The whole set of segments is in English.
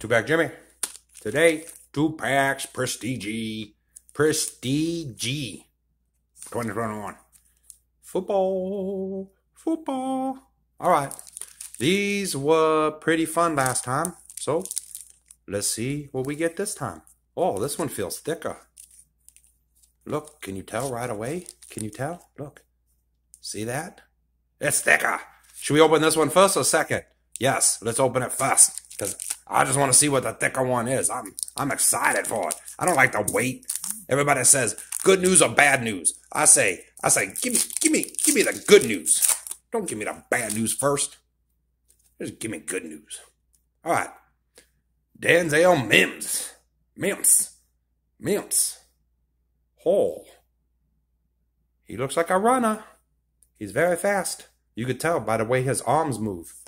Two pack Jimmy. Today, two packs Prestige. Prestige. 2021. Football. Football. All right. These were pretty fun last time. So let's see what we get this time. Oh, this one feels thicker. Look, can you tell right away? Can you tell? Look. See that? It's thicker. Should we open this one first or second? Yes, let's open it first. Because I just want to see what the thicker one is. I'm I'm excited for it. I don't like to wait. Everybody says good news or bad news. I say, I say, give me, give me, give me the good news. Don't give me the bad news first. Just give me good news. All right. Denzel Mims. Mims. Mims. Hall. He looks like a runner. He's very fast. You could tell by the way his arms move.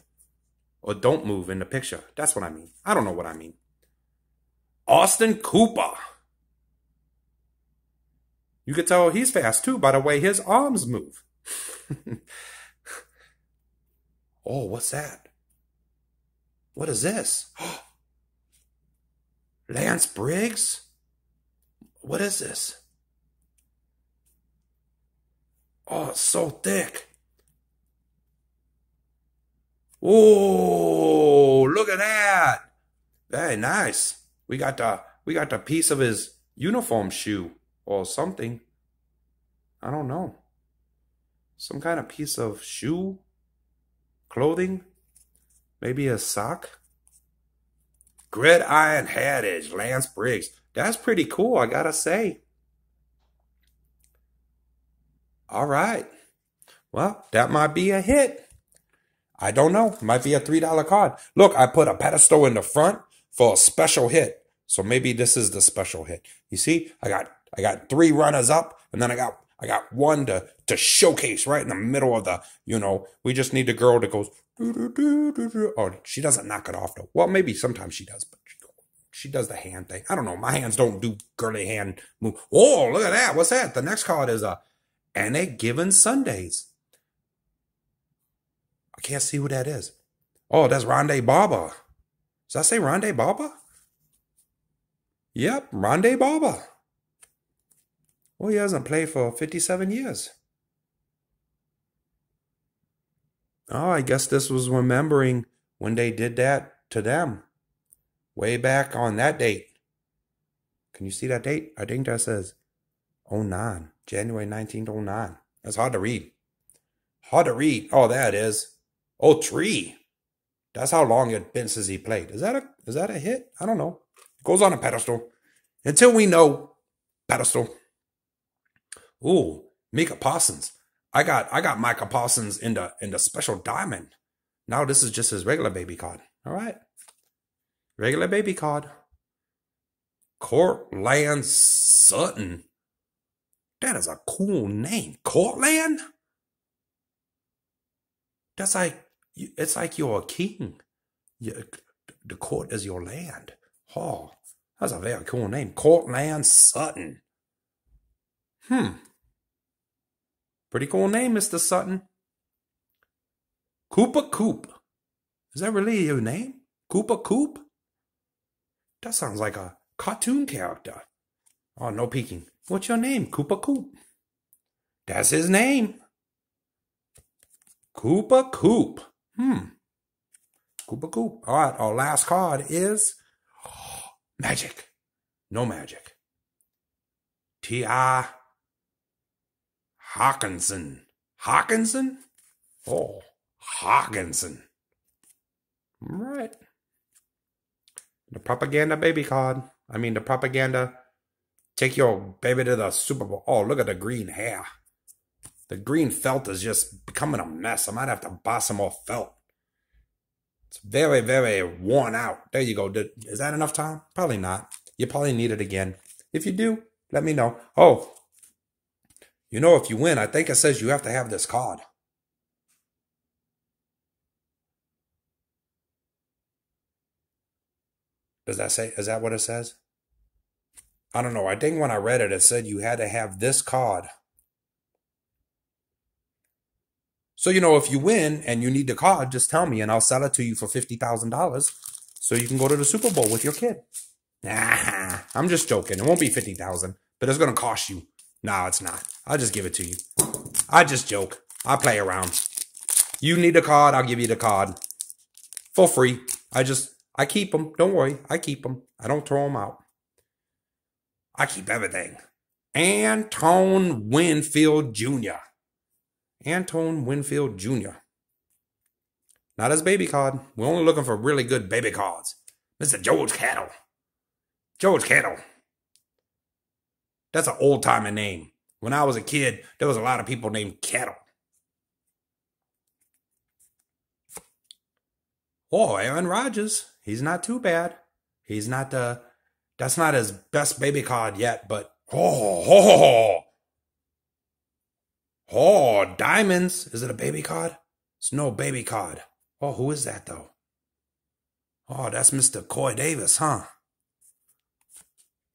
Or don't move in the picture. That's what I mean. I don't know what I mean. Austin Cooper. You could tell he's fast too by the way his arms move. oh, what's that? What is this? Lance Briggs? What is this? Oh, it's so thick. Oh, look at that. Very nice. We got the we got the piece of his uniform shoe or something. I don't know. Some kind of piece of shoe, clothing, maybe a sock. Gridiron Heritage, Lance Briggs. That's pretty cool, I gotta say. All right. Well, that might be a hit. I don't know. Might be a $3 card. Look, I put a pedestal in the front for a special hit. So maybe this is the special hit. You see, I got I got three runners up, and then I got I got one to to showcase right in the middle of the, you know, we just need the girl that goes Oh, she doesn't knock it off though. Well, maybe sometimes she does, but she, does the hand thing. I don't know. My hands don't do girly hand move. Oh, look at that. What's that? The next card is a Any Given Sundays. Can't see who that is. Oh, that's Rondé Barber. Does I say Rondé Barber? Yep, Rondé Barber. Well, he hasn't played for 57 years. Oh, I guess this was remembering when they did that to them. Way back on that date. Can you see that date? I think that says 09, January 1909. That's hard to read. Hard to read. Oh, there it is. Oh, tree. That's how long it been since he played. Is that a is that a hit? I don't know. It goes on a pedestal. Until we know pedestal. Ooh, Micah Parsons. I got I got Micah Parsons in the in the special diamond. Now this is just his regular baby card. All right. Regular baby card. Courtland Sutton. That is a cool name. Courtland? That's like it's like you're a king. You, the court is your land. Oh, that's a very cool name. Courtland Sutton. Hmm. Pretty cool name, Mr. Sutton. Koopa Coop. Is that really your name? Koopa Coop? That sounds like a cartoon character. Oh, no peeking. What's your name? Koopa Coop. That's his name. Koopa Coop. Hmm. Koopa Coop. All right, our last card is magic. No magic. T.I. Hockenson. Hockenson? Oh, Hockenson. Right. The propaganda baby card. I mean, the propaganda. Take your baby to the Super Bowl. Oh, look at the green hair. The green felt is just becoming a mess. I might have to buy some more felt. It's very, very worn out. There you go. Is that enough time? Probably not. You probably need it again. If you do, let me know. Oh, you know, if you win, I think it says you have to have this card. Does that say, is that what it says? I don't know. I think when I read it, it said you had to have this card. So, you know, if you win and you need the card, just tell me and I'll sell it to you for $50,000. so you can go to the Super Bowl with your kid. Nah, I'm just joking. It won't be 50,000, but it's going to cost you. No, it's not. I'll just give it to you. I just joke. I play around. You need a card, I'll give you the card. For free. I just, I keep them. Don't worry. I keep them. I don't throw them out. I keep everything. Antoine Winfield Jr. Antoine Winfield Jr. Not his baby cod. We're only looking for really good baby cards. Mr. George Kittle. George Kittle. That's an old timing name. When I was a kid, there was a lot of people named Kittle. Oh, Aaron Rodgers. He's not too bad. He's not the. Uh, that's not his best baby cod yet, but oh, oh, oh, oh, diamonds. Is it a baby card? It's no baby card. Oh, who is that though? Oh, that's Mr. Coy Davis, huh?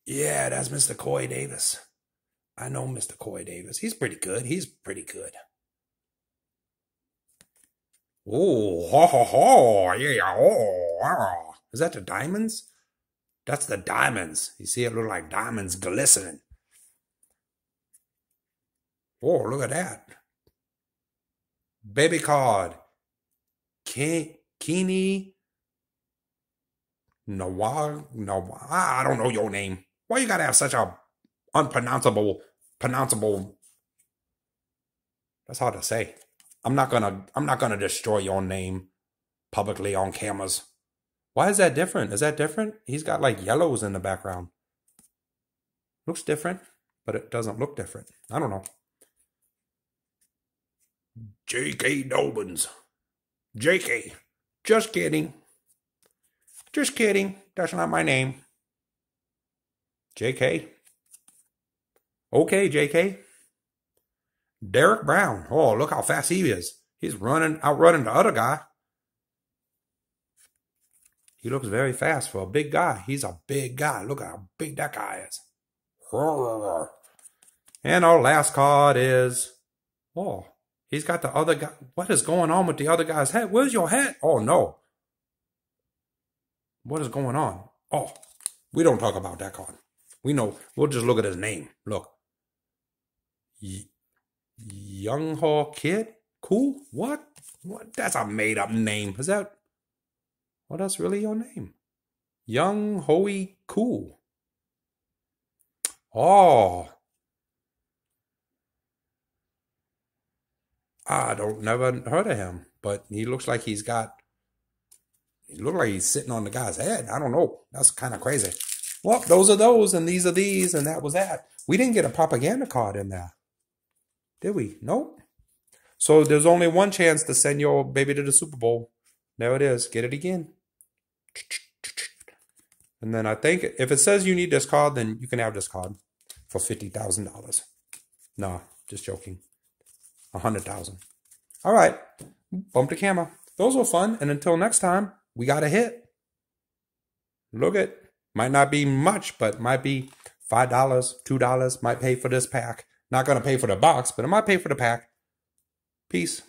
Yeah, that's Mr. Coy Davis. I know Mr. Coy Davis. He's pretty good. He's pretty good. Oh, ho, ho, ho. Yeah, oh, oh. Is that the diamonds? That's the diamonds. You see it look like diamonds glistening. Oh, look at that. Baby card. Kini Nawag no I don't know your name. Why you gotta have such a unpronounceable pronounceable that's hard to say. I'm not gonna I'm not gonna destroy your name publicly on cameras. Why is that different? Is that different? He's got like yellows in the background. Looks different, but it doesn't look different. I don't know. J.K. Dobbins. J.K. Just kidding. Just kidding. That's not my name. J.K. Okay, J.K. Derrick Brown. Oh, look how fast he is. He's running, outrunning the other guy. He looks very fast for a big guy. He's a big guy. Look how big that guy is. And our last card is, oh, he's got the other guy. What is going on with the other guy's head? Where's your hat? Oh, no. What is going on? Oh, we don't talk about that card. We know. We'll just look at his name. Look. Young Hawk Kid? Cool? What? What? That's a made up name. Is that? Well, that's really your name. Young Hoey Cool. Oh. I don't never heard of him, but he looks like he's got. He looks like he's sitting on the guy's head. I don't know. That's kind of crazy. Well, those are those, and these are these, and that was that. We didn't get a propaganda card in there. Did we? Nope. So there's only one chance to send your baby to the Super Bowl. There it is. Get it again. And then I think if it says you need this card, then you can have this card for $50,000. No, just joking. A 100000 All right. Bump the camera. Those were fun. And until next time, we got a hit. Look at, might not be much, but might be $5, $2, might pay for this pack. Not going to pay for the box, but it might pay for the pack. Peace.